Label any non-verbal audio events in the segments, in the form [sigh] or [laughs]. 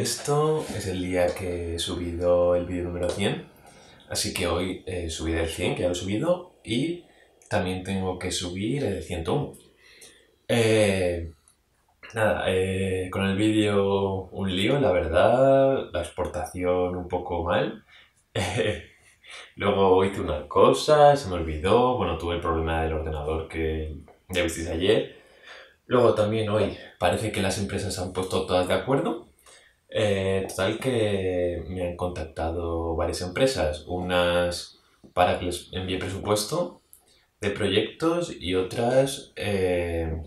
esto es el día que he subido el vídeo número 100. Así que hoy eh, subiré el 100, que ya he subido, y también tengo que subir el 101. Eh, nada, eh, con el vídeo un lío, la verdad, la exportación un poco mal. [laughs] Luego hice una cosa, se me olvidó, bueno, tuve el problema del ordenador que ya visteis ayer. Luego también hoy parece que las empresas se han puesto todas de acuerdo. Eh, total que me han contactado varias empresas, unas para que les envíe presupuesto de proyectos y otras eh,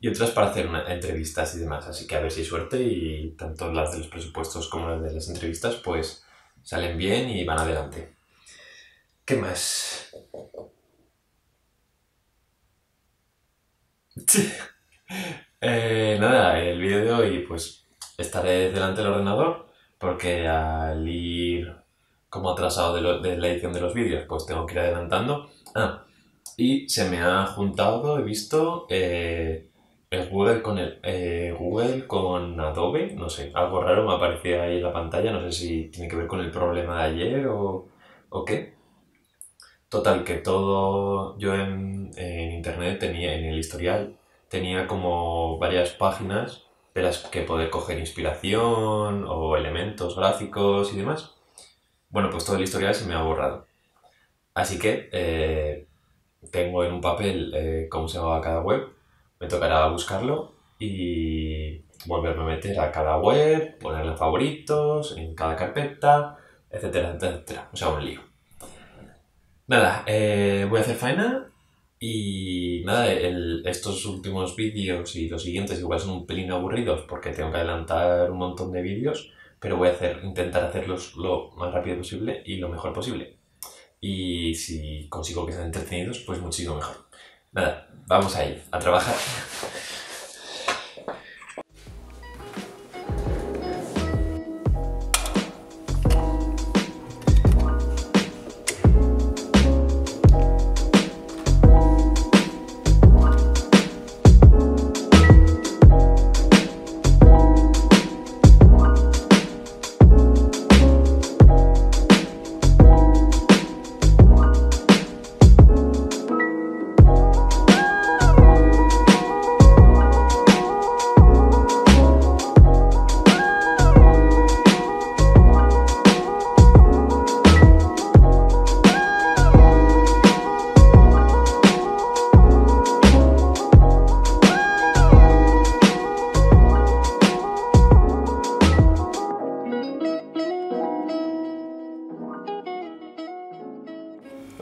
y otras para hacer entrevistas y demás. Así que a ver si hay suerte y tanto las de los presupuestos como las de las entrevistas pues salen bien y van adelante. ¿Qué más? [laughs] De hoy pues estaré delante del ordenador porque al ir como atrasado de, lo- de la edición de los vídeos pues tengo que ir adelantando. Ah, y se me ha juntado, he visto, eh, el Google con el eh, Google con Adobe, no sé, algo raro me aparecía ahí en la pantalla, no sé si tiene que ver con el problema de ayer o, o qué. Total, que todo yo en, en internet tenía, en el historial, tenía como varias páginas de las que poder coger inspiración o elementos gráficos y demás. Bueno, pues todo el historial se me ha borrado. Así que eh, tengo en un papel eh, cómo se llamaba cada web, me tocará buscarlo y volverme a meter a cada web, ponerle favoritos, en cada carpeta, etcétera, etcétera, etcétera. O sea, un lío. Nada, eh, voy a hacer faena y nada, el- estos últimos vídeos y los siguientes igual son un pelín aburridos porque tengo que adelantar un montón de vídeos, pero voy a hacer, intentar hacerlos lo más rápido posible y lo mejor posible. Y si consigo que sean entretenidos, pues muchísimo mejor. Nada, vamos a ir a trabajar. [laughs]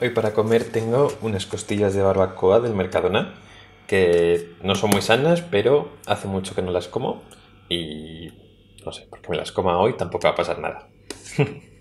Hoy para comer tengo unas costillas de barbacoa del Mercadona que no son muy sanas, pero hace mucho que no las como y no sé, porque me las coma hoy tampoco va a pasar nada. [laughs]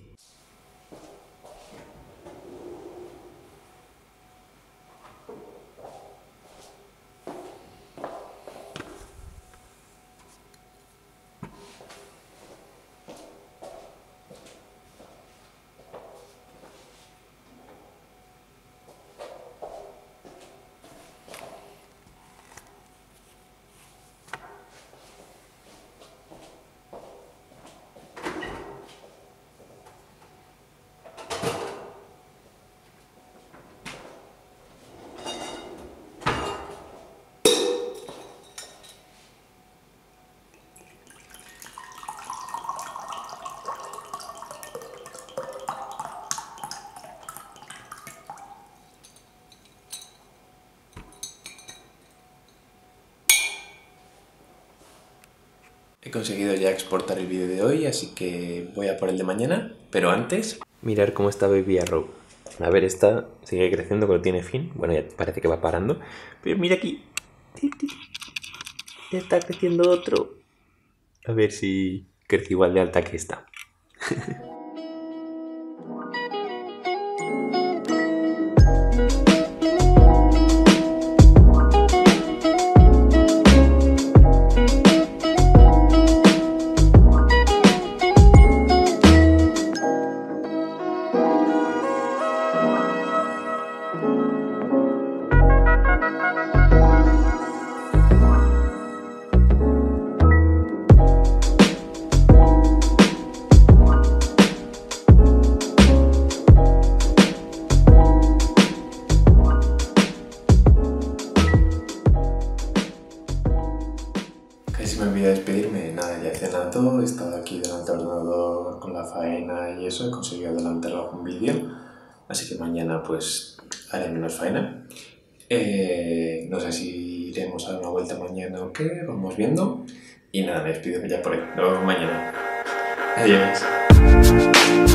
conseguido ya exportar el vídeo de hoy, así que voy a por el de mañana. Pero antes, mirar cómo está Baby Arrow. A ver, esta sigue creciendo, pero tiene fin. Bueno, ya parece que va parando. Pero mira aquí. Ya está creciendo otro. A ver si crece igual de alta que esta. [laughs] y eso, he conseguido adelantar algún vídeo, así que mañana pues haré menos faena. Eh, no sé si iremos a dar una vuelta mañana o qué, vamos viendo. Y nada, me despido ya por ahí. Nos vemos mañana. Adiós.